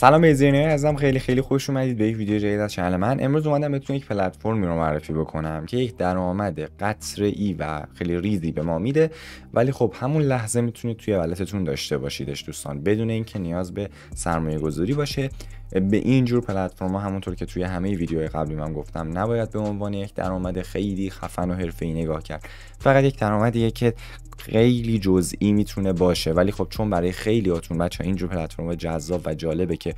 سلام بیزیرنی ازم خیلی خیلی خوش اومدید به یک ویدیو جدید از چنل من. امروز اومدم بهتون یک پلتفرمی رو معرفی بکنم که یک درآمد قطره ای و خیلی ریزی به ما میده. ولی خب همون لحظه می‌تونید توی ولتتون داشته باشیدش دوستان بدون اینکه نیاز به سرمایه گذاری باشه. به این جور پلتفرم ها همونطور که توی همه ویدیوهای قبلی من گفتم نباید به عنوان یک درآمد خیلی خفن و حرفه‌ای نگاه کرد. فقط یک درآمدیه که خیلی جزئی می‌تونه باشه. ولی خب چون برای خیلی هاتون بچه اینجور پلتفرم جذاب و جالبه که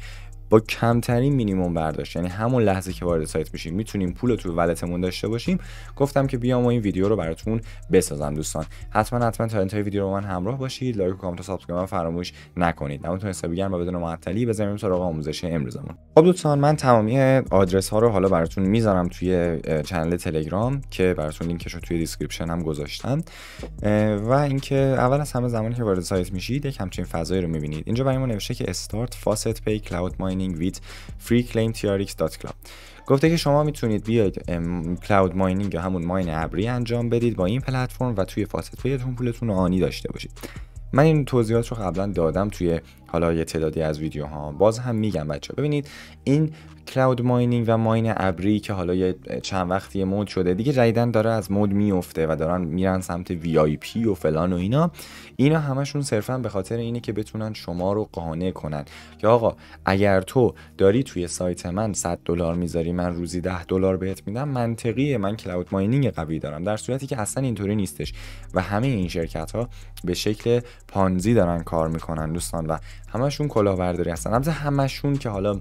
با کمترین مینیمم برداشت. یعنی همون لحظه که وارد سایت میشیم می‌تونیم پول تو wallet مون داشته باشیم. گفتم که بیام و این ویدیو رو براتون بسازم دوستان. حتما حتما تا انتهای ویدیو رو من همراه باشید. لایک و کامنت و subscribe فراموش نکنید. حسابی گرم و بدون معطلی. بزنیم سراغ آموزش امروزمون. خب دوستان من تمامی آدرس ها رو حالا براتون می‌ذارم توی channel تلگرام که براتون لینکش رو توی description هم گذاشتم. و اینکه اول از همه زمانی که وارد سایت میشید یک همچین فضایی رو می‌بینید. اینجا برای ما نوشته که start Fast Pay Cloud mining with freeclaimtrx.club گفته که شما می‌تونید بیاید cloud mining یا همون mine ابری انجام بدید با این پلتفرم و توی FaucetPay تون پولتون رو آنی داشته باشید. من این توضیحات رو قبلا دادم توی حالا یه تعدادی از ویدیوها. باز هم میگم بچه ببینید این cloud mining و mine ابری که حالا یه چند وقتی مود شده دیگه جدیدن داره از مود میفته و دارن میرن سمت VIP و فلان و اینا. اینا همشون صرفا به خاطر اینه که بتونن شما رو قانع کنن. که آقا اگر تو داری توی سایت من 100 دلار می‌ذاری من روزی 10 دلار بهت میدم منطقیه. من کلاود ماینینگ قوی دارم. در صورتی که اصلا اینطوری نیستش. و همه این شرکت ها به شکل پانزی دارن کار می‌کنن دوستان. و همشون کلاهبرداری هستن. البته همشون که حالا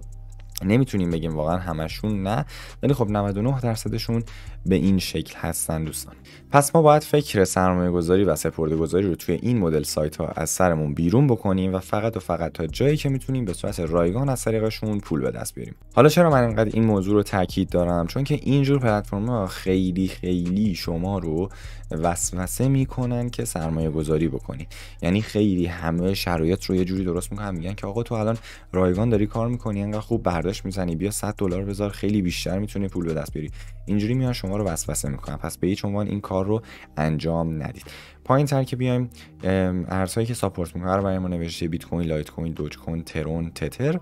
نمی‌تونیم بگیم واقعا همشون نه ولی خب 99 درصدشون به این شکل هستن دوستان. پس ما باید فکر سرمایه گذاری و سپرده گذاری رو توی این مدل سایت ها از سرمون بیرون بکنیم و فقط و فقط تا جایی که می‌تونیم به صورت رایگان از طریقشون پول به دست بیاریم. حالا چرا من اینقدر این موضوع رو تاکید دارم؟ چون که اینجور پلتفرم ها خیلی خیلی شما رو وسوسه می‌کنن که سرمایه گذاری بکنی. یعنی خیلی همه شرایط رو یه جوری درست می‌کنن میگن که آقا تو الان رایگان داری کار می‌کنی انقدر خوب برداشت می‌زنی بیا 100 دلار بذار خیلی بیشتر می‌تونی پول به دست بیاری. اینجوری میان شما رو وسوسه می‌کنن. پس به هیچ عنوان این کار رو انجام ندید. پایین تر که بیایم ارزهایی که support می‌کنه رو برای ما نوشته بیت کوین لایت کوین دوج کوین ترون تتر.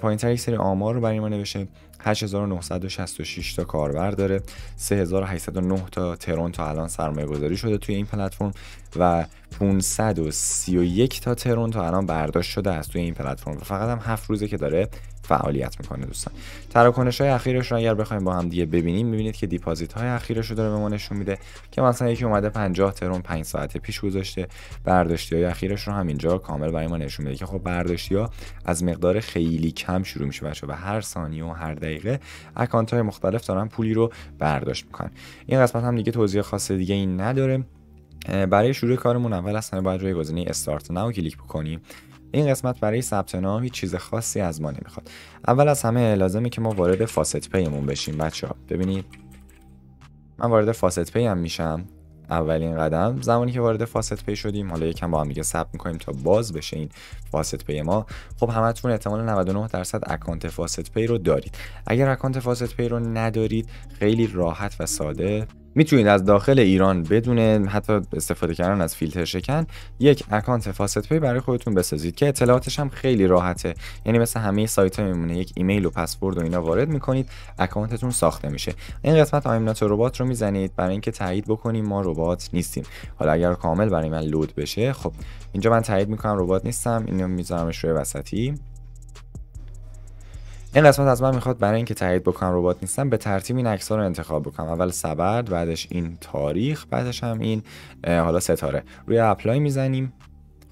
پایین تر یک سری آمار رو برای ما نوشته. 8966 تا کاربر داره. 3809 تا ترون تا الان سرمایه گذاری شده توی این پلتفرم و 531 تا ترون تا الان برداشت شده از توی این پلتفرم. فقط هم 7 روزه که داره فعالیت می‌کنه دوستان. تراکنش های اخیرش رو اگر بخوایم با هم دیگه ببینیم می‌بینید که دیپازیت های اخیرش رو داره به ما نشون میده که مثلا یکی اومده 50 ترون 5 ساعت پیش گذاشته. برداشتی های اخیرش رو هم اینجا کامل برای ما نشون میده که خب برداشتی ها از مقدار خیلی کم شروع میشه بچه و هر ثانیه و هر دقیقه اکانت های مختلف دارن پولی رو برداشت می‌کنن. این قسمت هم دیگه توضیح خاص دیگه این نداره. برای شروع کارمون اول اصلا باید روی گزینه start now کلیک بکنیم. این قسمت برای ثبت نام هیچ چیز خاصی از ما نمی‌خواد. اول از همه لازمه که ما وارد FaucetPay مون بشیم بچه ها. ببینید من وارد FaucetPay هم میشم. اولین قدم زمانی که وارد FaucetPay شدیم حالا یکم با هم دیگه ثبت می‌کنیم تا باز بشه این FaucetPay ما. خب همتون احتمال 99 درصد اکانت FaucetPay رو دارید. اگر اکانت FaucetPay رو ندارید خیلی راحت و ساده می‌تونید از داخل ایران بدون حتی استفاده کردن از فیلتر شکن یک اکانت FaucetPay برای خودتون بسازید که اطلاعاتش هم خیلی راحته. یعنی مثل همه سایت ها میمونه. یک ایمیل و پسورد و اینا وارد می‌کنید اکانتتون ساخته میشه. این قسمت I'm not robot رو می‌زنید برای اینکه تایید بکنیم. ما ربات نیستیم. حالا اگر کامل برای من load بشه خب اینجا من تایید می‌کنم. ربات نیستم. اینو میذارمش روی وسطی. این قسمت از من می‌خواد برای اینکه تایید بکنم ربات نیستم به ترتیب این عکس رو انتخاب بکنم. اول سبد بعدش این تاریخ بعدش هم این حالا ستاره. روی apply می‌زنیم.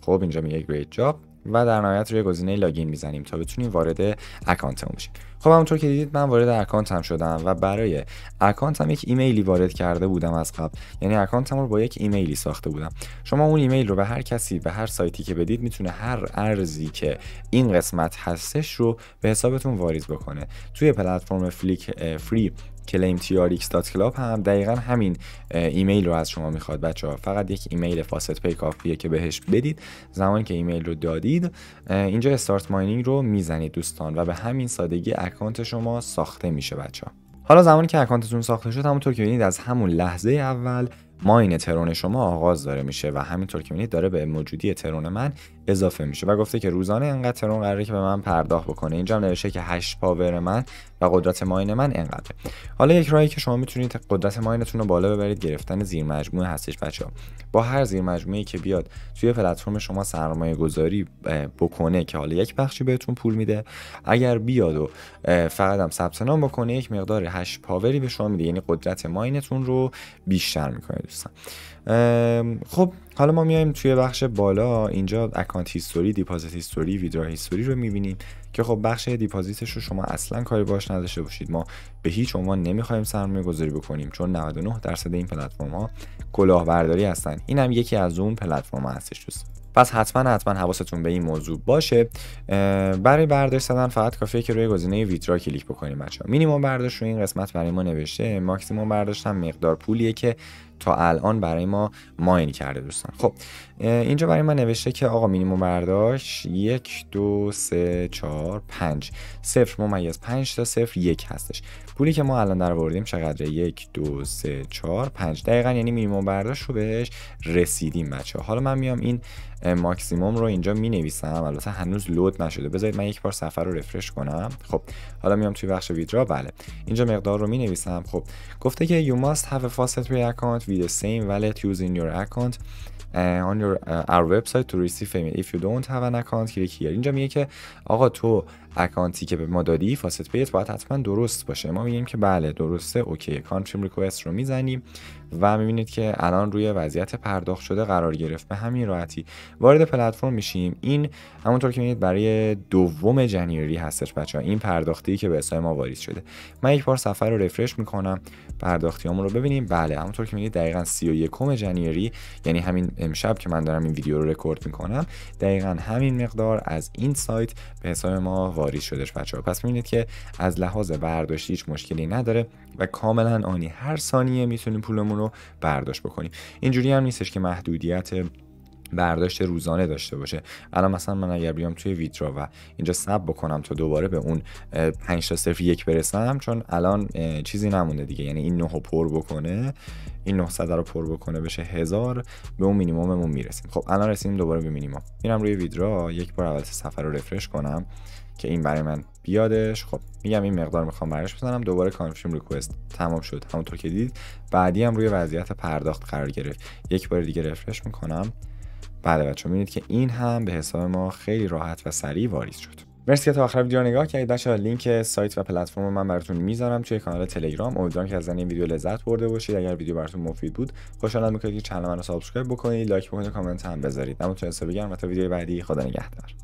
خب اینجا میگه great job و در نهایت روی گزینه login می‌زنیم تا بتونیم وارد اکانتمون بشیم. خب همونطور که دیدید من وارد اکانتم شدم و برای اکانتم یک ایمیلی وارد کرده بودم از قبل. یعنی اکانتم رو با یک ایمیلی ساخته بودم. شما اون ایمیل رو به هر کسی به هر سایتی که بدید می‌تونه هر ارزی که این قسمت هستش رو به حسابتون واریز بکنه. توی پلتفرم freeclaimtrx.club هم دقیقا همین ایمیل رو از شما می‌خواد بچه ها فقط یک ایمیل FaucetPay کافیه که بهش بدید. زمانی که ایمیل رو دادید اینجا start mining رو می‌زنید دوستان و به همین سادگی اکانت شما ساخته میشه بچه ها حالا زمانی که اکانتتون ساخته شد همونطور که ببینید از همون لحظه اول mine ترون شما آغاز داره میشه و همینطور که می‌بینید داره به موجودی ترون من اضافه میشه و گفته که روزانه انقدر ترون قراره که به من پرداخت بکنه. اینجا هم نوشته که hash power من و قدرت mine من انقدره. حالا یک راهی که شما می‌تونید قدرت mine تون رو بالا ببرید گرفتن زیر مجموعه هستش بچه ها. با هر زیر مجموعه که بیاد توی پلتفرم شما سرمایه گذاری بکنه که حالا یک بخشی بهتون پول میده. اگر بیاد و فقط هم ثبت نام بکنه یک مقدار hash power ی به شما میده. یعنی قدرت mine تون رو بیشتر می‌کنه دوستان. خب حالا ما میایم توی بخش بالا اینجا account history deposit history withdraw history رو می‌بینیم که خب بخش deposit ش رو شما اصلا کاری باش نداشته باشید. ما به هیچ عنوان نمی‌خوایم سرمایه گذاری بکنیم چون 99 درصد این پلتفرم ها کلاهبرداری هستن. این هم یکی از اون پلتفرم هستش. دوست پس حتما حتما حواستون به این موضوع باشه. برای برداشت زدن فقط کافیه که روی گزینه withdraw کلیک بکنیم بچه مینیمم برداشت رو این قسمت برای ما نوشته. ماکسیموم برداشت هم مقدار پولیه که تا الان برای ما ماین کرده دوستان. خب اینجا برای ما نوشته که آقا مینیموم برداشت یک دو سه چهار پنج. صفر ممیز پنج تا صفر یک هستش. پولی که ما الان در بردیم چقدره؟ یک دو سه چهار پنج. دقیقا یعنی مینیموم برداشت رو بهش رسیدیم بچه حالا من میام این ماکسیموم رو اینجا می نویسم البته هنوز لود نشده. بذارید من یک بار سفر رو رفرش کنم. خب حالا میام توی بخش ویدرا. بله. اینجا مقدار رو می نویسم خب گفته که you must have a faucet account with the same wallet used in your account uh, on your uh, our website to receive payment if you don't have an account click here اینجا میگه که آقا تو اکانتی که به ما دادی FaucetPay ت باید حتما درست باشه. ما میگیم که بله درسته okay. confirm request رو می‌زنیم و می‌بینید که الان روی وضعیت پرداخت شده قرار گرفت. به همین راحتی وارد پلتفرم میشیم. این همونطور که می‌بینید برای دوم January هستش بچه ها این پرداختی که به حساب ما واریز شده. من یک بار سفر رو رفرش می‌کنم پرداختیامون رو ببینیم. بله همونطور که می‌بینید دقیقا 31 جنیری یعنی همین امشب که من دارم این ویدیو رو رکورد می‌کنم دقیقا همین مقدار از این سایت به حساب ما واریز شدش بچه ها پس می‌بینید که از لحاظ برداشتی هیچ مشکلی نداره و کاملا آنی. هر ثانیه می‌تونیم پولمون رو برداشت بکنیم. اینجوری هم نیستش که محدودیت برداشت روزانه داشته باشه. الان مثلا من اگر بیام توی ویترا و اینجا سب بکنم تا دوباره به اون 5 تا صفر یک برسم چون الان چیزی نمونده دیگه. یعنی این نه پر بکنه این 900 رو پر بکنه بشه هزار به اون مینیموممون می‌رسیم. خب الان رسیدیم دوباره به مینیمم میرم روی ویدرا یک بار اول سفر رو رفرش کنم. که این برای من بیادش. خب میگم این مقدار می‌خوام برش بزنم. دوباره کانفرم ریکوست تمام شد. همونطور که دید بعدی هم روی وضعیت پرداخت قرار گرفت. یک بار دیگه رفرش می‌کنم. بله بچه می‌بینید که این هم به حساب ما خیلی راحت و سریع واریز شد. مرسی که تا آخر ویدیو نگاه کردید. بچه‌ها لینک سایت و پلتفرم من براتون می‌ذارم توی کانال تلگرام. امیدوارم که از این ویدیو لذت برده باشید. اگر ویدیو براتون مفید بود خوشحالم می‌کنید که channel منو subscribe بکنید لایک بکنید کامنت هم بذارید. اما تو بگم تا ویدیو بعدی خدا نگهدار.